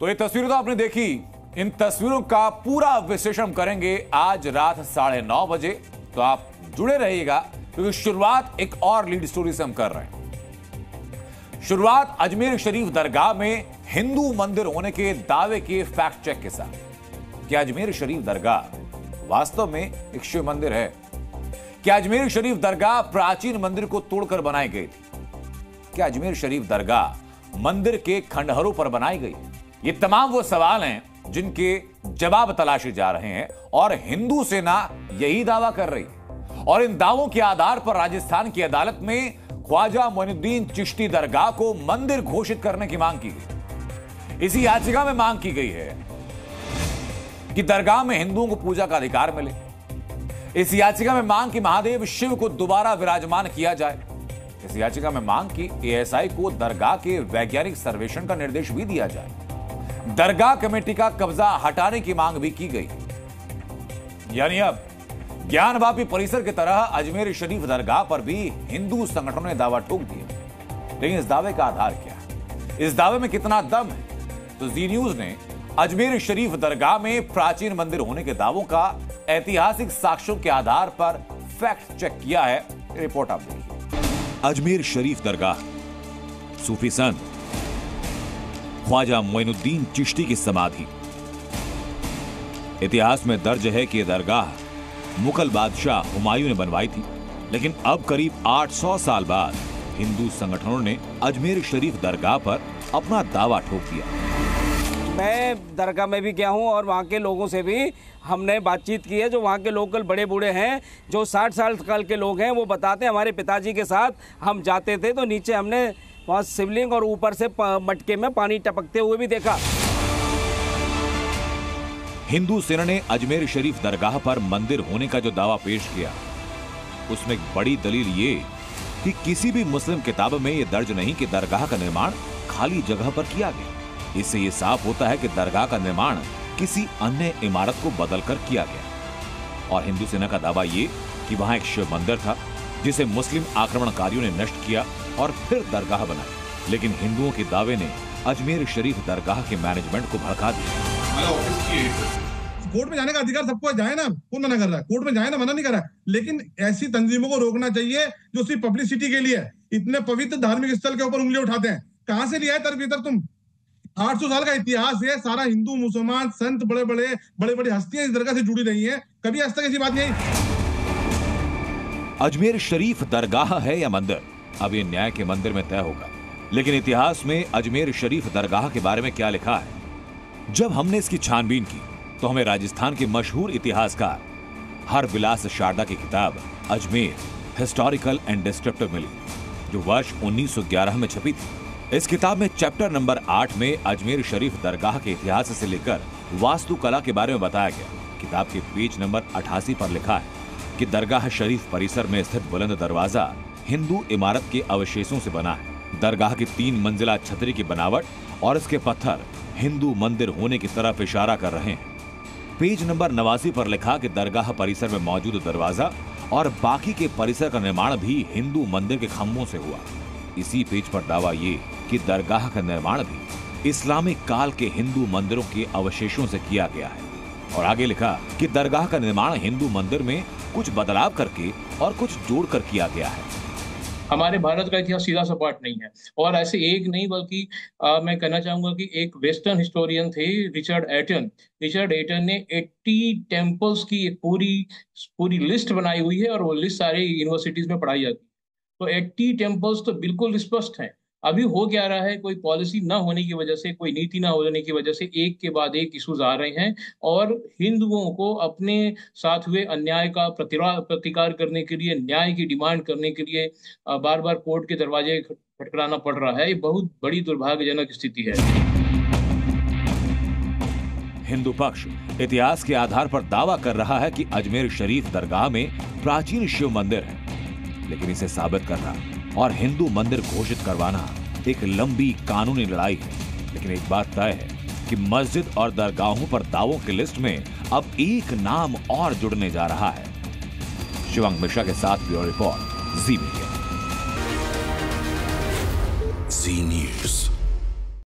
तो ये तस्वीरें तो आपने देखी। इन तस्वीरों का पूरा विश्लेषण करेंगे आज रात साढ़े नौ बजे। तो आप जुड़े रहिएगा, क्योंकि शुरुआत एक और लीड स्टोरी से हम कर रहे हैं। शुरुआत अजमेर शरीफ दरगाह में हिंदू मंदिर होने के दावे के फैक्ट चेक के साथ। क्या अजमेर शरीफ दरगाह वास्तव में एक शिव मंदिर है? क्या अजमेर शरीफ दरगाह प्राचीन मंदिर को तोड़कर बनाई गई थी? क्या अजमेर शरीफ दरगाह मंदिर के खंडहरों पर बनाई गई ये तमाम वो सवाल हैं जिनके जवाब तलाशे जा रहे हैं और हिंदू सेना यही दावा कर रही है। और इन दावों के आधार पर राजस्थान की अदालत में ख्वाजा मोइनुद्दीन चिश्ती दरगाह को मंदिर घोषित करने की मांग की गई। इसी याचिका में मांग की गई है कि दरगाह में हिंदुओं को पूजा का अधिकार मिले। इस याचिका में मांग की महादेव शिव को दोबारा विराजमान किया जाए। इस याचिका में मांग की एएसआई को दरगाह के वैज्ञानिक सर्वेक्षण का निर्देश भी दिया जाए। दरगाह कमेटी का कब्जा हटाने की मांग भी की गई। यानी अब ज्ञानवापी परिसर की तरह अजमेर शरीफ दरगाह पर भी हिंदू संगठनों ने दावा ठोक दिया। लेकिन इस दावे का आधार क्या है? इस दावे में कितना दम है? तो जी न्यूज़ ने अजमेर शरीफ दरगाह में प्राचीन मंदिर होने के दावों का ऐतिहासिक साक्ष्यों के आधार पर फैक्ट चेक किया है। रिपोर्ट आप देखिए। अजमेर शरीफ दरगाह, सूफी संत ख्वाजा मोइनुद्दीन चिश्ती की समाधि। इतिहास में दर्ज है कि यह दरगाह मुगल बादशाह हुमायूं ने बनवाई थी, लेकिन अब करीब 800 साल बाद हिंदू संगठनों ने अजमेर शरीफ दरगाह पर अपना दावा ठोक दिया। मैं दरगाह में भी गया हूँ और वहाँ के लोगों से भी हमने बातचीत की है। जो वहाँ के लोकल बड़े बूढ़े हैं, जो 60 साल साल के लोग हैं, वो बताते हैं, हमारे पिताजी के साथ हम जाते थे तो नीचे हमने वहाँ शिवलिंग और ऊपर से मटके में पानी टपकते हुए भी देखा। हिंदू सेना ने अजमेर शरीफ दरगाह पर मंदिर होने का जो दावा पेश किया, उसमें एक बड़ी दलील ये कि किसी भी मुस्लिम किताब में यह दर्ज नहीं कि दरगाह का निर्माण खाली जगह पर किया गया। इससे यह साफ़ होता है कि दरगाह का निर्माण किसी अन्य इमारत को बदलकर किया गया। और हिंदू सेना का दावा ये कि वहाँ एक शिव मंदिर था, जिसे मुस्लिम आक्रमणकारियों ने नष्ट किया और फिर दरगाह बनाई लेकिन हिंदुओं के दावे ने अजमेर शरीफ दरगाह के मैनेजमेंट को भड़का दिया। कोर्ट में जाने का अधिकार सबको जाए ना कौन मना कर रहा है? कोर्ट में जाए ना मना नहीं कर रहा है। लेकिन ऐसी तंजीमों को रोकना चाहिए जो सिर्फ़ पब्लिसिटी के लिए इतने पवित्र धार्मिक स्थल के ऊपर उंगली उठाते हैं। कहाँ से लिया है तर भीतर तुम? 800 साल का इतिहास है सारा हिंदू मुसलमान संत बड़े बड़े बड़े बड़ी हस्तियाँ इस दरगाह से जुड़ी रही है। कभी आज तक ऐसी बात नहीं अजमेर शरीफ दरगाह है या मंदिर? अब ये न्याय के मंदिर में तय होगा। लेकिन इतिहास में अजमेर शरीफ दरगाह के बारे में क्या लिखा है? जब हमने इसकी छानबीन की तो हमें राजस्थान के मशहूर इतिहासकार हर विलास शारदा की किताब अजमेर हिस्टोरिकल एंड डिस्क्रिप्टिव मिली, जो वर्ष 1911 में छपी थी। इस किताब में चैप्टर नंबर आठ में अजमेर शरीफ दरगाह के इतिहास से लेकर वास्तुकला के बारे में बताया गया। किताब के पेज नंबर अठासी पर लिखा है कि दरगाह शरीफ परिसर में स्थित बुलंद दरवाज़ा हिंदू इमारत के अवशेषों से बना है। दरगाह की तीन मंजिला छतरी की बनावट और इसके पत्थर हिंदू मंदिर होने की तरफ़ इशारा कर रहे हैं। पेज नंबर नवासी पर लिखा कि दरगाह परिसर में मौजूद दरवाज़ा और बाकी के परिसर का निर्माण भी हिंदू मंदिर के खम्भों से हुआ। इसी पेज पर दावा ये कि दरगाह का निर्माण भी इस्लामिक काल के हिंदू मंदिरों के अवशेषों से किया गया है। और आगे लिखा कि दरगाह का निर्माण हिंदू मंदिर में कुछ बदलाव करके और कुछ जोड़कर किया गया है। हमारे भारत का इतिहास सीधा सपाट नहीं है। और ऐसे एक नहीं, बल्कि मैं कहना चाहूँगा कि एक वेस्टर्न हिस्टोरियन थे रिचर्ड एटन। रिचर्ड एटन ने 80 टेम्पल्स की एक पूरी पूरी लिस्ट बनाई हुई है और वो लिस्ट सारे यूनिवर्सिटीज में पढ़ाई जाती है। तो 80 टेम्पल्स तो बिल्कुल स्पष्ट हैं। अभी हो क्या रहा है? कोई पॉलिसी ना होने की वजह से, कोई नीति ना होने की वजह से एक के बाद एक इशूज आ रहे हैं और हिंदुओं को अपने साथ हुए अन्याय का प्रतिकार करने के लिए, न्याय की डिमांड करने के लिए बार बार कोर्ट के दरवाजे खटखटाना पड़ रहा है। ये बहुत बड़ी दुर्भाग्यजनक स्थिति है। हिंदू पक्ष इतिहास के आधार पर दावा कर रहा है कि अजमेर शरीफ दरगाह में प्राचीन शिव मंदिर है, लेकिन इसे साबित करना और हिंदू मंदिर घोषित करवाना एक लंबी कानूनी लड़ाई है। लेकिन एक बात तय है कि मस्जिद और दरगाहों पर दावों की लिस्ट में अब एक नाम और जुड़ने जा रहा है। शिवंग मिश्रा के साथ bureau report, Zee media. Zee News.